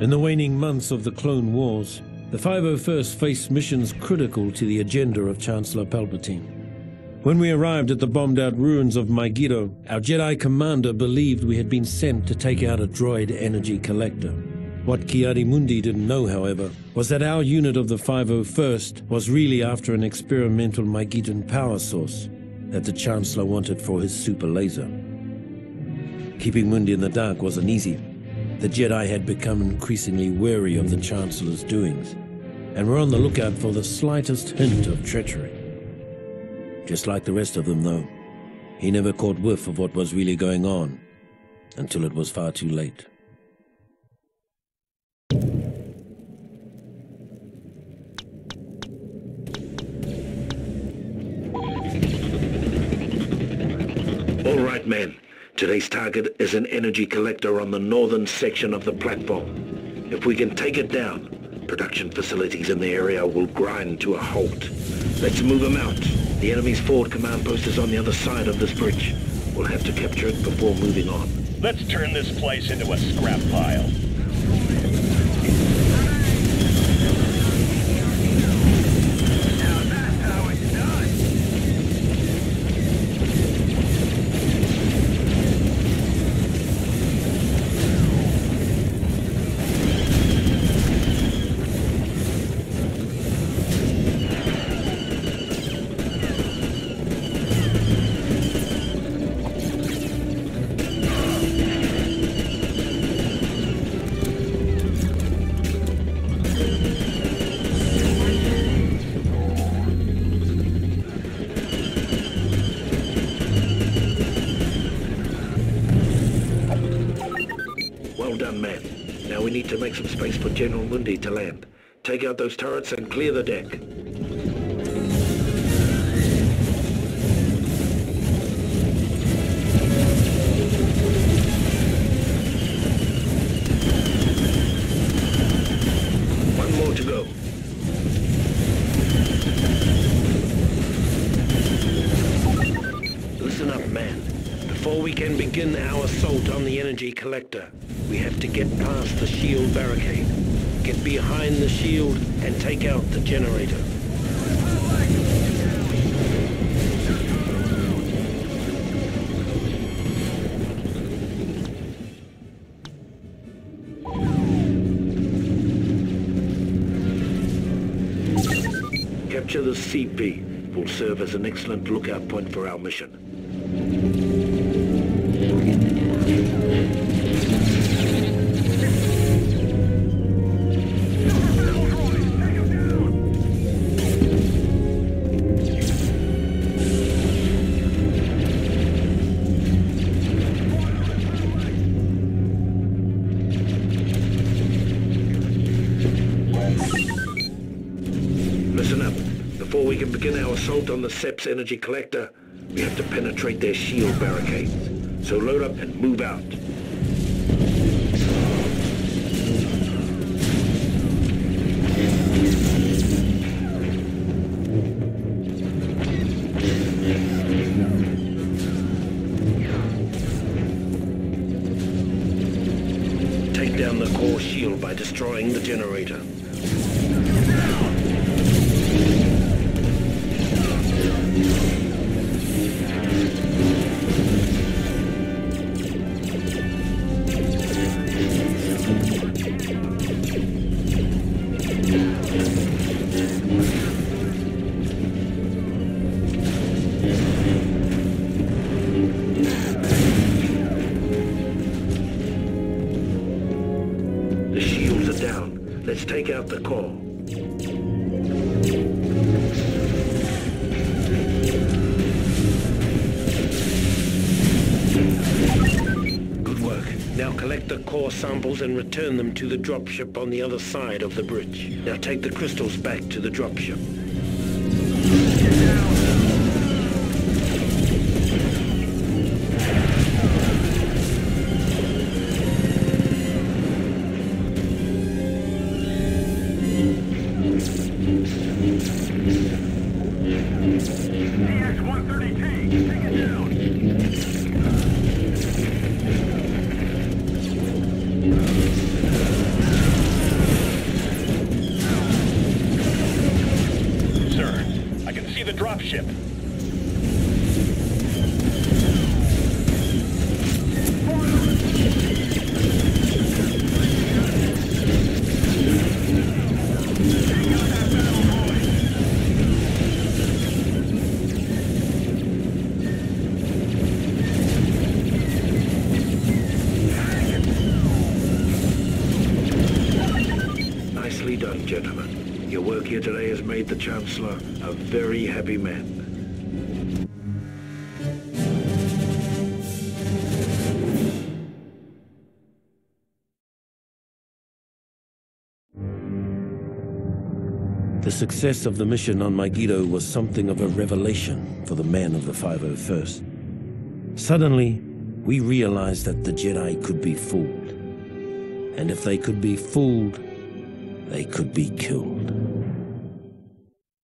In the waning months of the Clone Wars, the 501st faced missions critical to the agenda of Chancellor Palpatine. When we arrived at the bombed out ruins of Mygeeto, our Jedi commander believed we had been sent to take out a droid energy collector. What Ki-Adi-Mundi didn't know, however, was that our unit of the 501st was really after an experimental Mygeetan power source that the Chancellor wanted for his super laser. Keeping Mundi in the dark wasn't easy. The Jedi had become increasingly wary of the Chancellor's doings, and were on the lookout for the slightest hint of treachery. Just like the rest of them, though, he never caught whiff of what was really going on until it was far too late. All right, men. Today's target is an energy collector on the northern section of the platform. If we can take it down, production facilities in the area will grind to a halt. Let's move them out. The enemy's forward command post is on the other side of this bridge. We'll have to capture it before moving on. Let's turn this place into a scrap pile. Now we need to make some space for General Mundi to land. Take out those turrets and clear the deck. Before we can begin our assault on the energy collector, we have to get past the shield barricade. Get behind the shield and take out the generator. Capture the CP. Will serve as an excellent lookout point for our mission. Can begin our assault on the SEP's energy collector, we have to penetrate their shield barricades. So load up and move out. Take down the core shield by destroying the generator. Let's take out the core. Good work. Now collect the core samples and return them to the dropship on the other side of the bridge. Now take the crystals back to the dropship. Dropship. Nicely done, gentlemen. Your work here today has made the Chancellor a very happy man. The success of the mission on Mygeeto was something of a revelation for the men of the 501st. Suddenly, we realized that the Jedi could be fooled. And if they could be fooled, they could be killed.